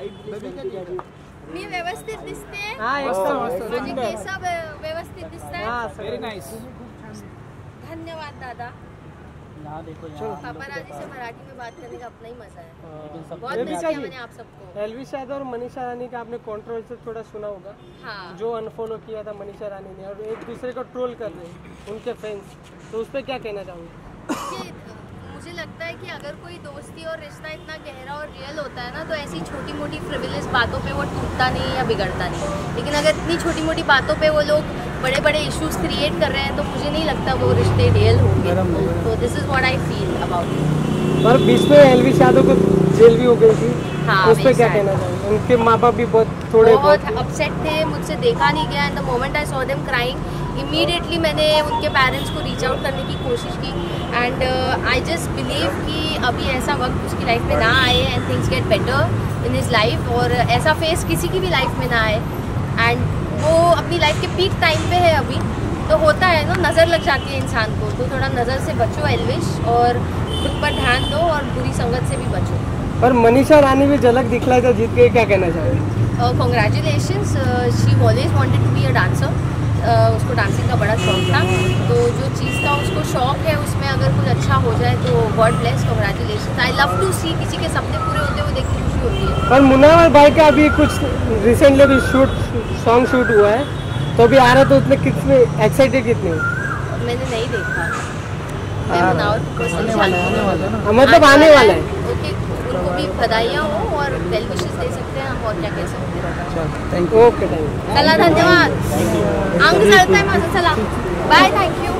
मी व्यवस्थित दिसते हा माझे केस व्यवस्थित दिसत हा व्हेरी नाईस धन्यवाद दादा पापाराजी से मराठी में बात करने का अपना ही मज़ा है बहुत मिस किया मैंने आप सबको एलविश यादव और मनीषा रानी का आपने कंट्रोवर्सी थोड़ा सुना होगा हाँ जो अनफॉलो किया था मनीषा रानी ने और एक दूसरे को ट्रोल कर रहे हैं उनके फैंस तो उस पर क्या कहना चाहोगे मुझे लगता है कि अगर कोई दोस्ती और रिश्ता इतना गहरा और रियल होता है ना तो ऐसी छोटी मोटी फ्रिविलियस बातों पे वो टूटता नहीं या बिगड़ता नहीं। लेकिन अगर इतनी छोटी मोटी बातों पे वो लोग बड़े बड़े इश्यूज़ क्रिएट कर रहे हैं तो मुझे नहीं लगता वो रिश्ते रियल होंगे। तो this is what I feel about और बीच में एलविश यादव को जेल भी हो गई थी। हाँ, उस पर क्या कहना चाहोगे? उनके माँ बाप भी बहुत थोड़े बहुत अपसेट थे मुझसे देखा नहीं गया। And the moment I saw them crying immediately मैंने उनके पेरेंट्स को रीच आउट करने की कोशिश की एंड आई जस्ट बिलीव कि अभी ऐसा वक्त उसकी लाइफ में ना आए and things get better in his life और ऐसा फेस किसी की भी लाइफ में ना आए एंड वो अपनी लाइफ के पीक टाइम पे है अभी। तो होता है ना नज़र लग जाती है इंसान को तो थोड़ा नज़र से बचो एलविश और खुद पर ध्यान दो और बुरी संगत से भी बचो। और मनीषा रानी भी झलक दिखलाई था जीत के क्या कहना चाहोगे? Congratulation she always wanted to be a dancer उसको डांसिंग का बड़ा शौक था। तो जो चीज़ का उसको शौक है उसमें अगर कुछ अच्छा हो जाए तो God bless congratulation I love to see किसी के सपने पूरे होते हुए देखते खुशी होती है। और मुन्नावर भाई का अभी कुछ रिसेंटली भी शूट सॉन्ग शूट हुआ है। तो अभी आ रहा तो उसमें कितने एक्साइटेड कितने? मैंने नहीं देखा। मुनावर मतलब आने वाला है। भी बधाइयाँ हो और वेल विशेष दे सकते हैं हम और क्या कह सकते हैं? ओके थैंक यू चला धन्यवाद। अंग चलता है चला बाय थँक्यू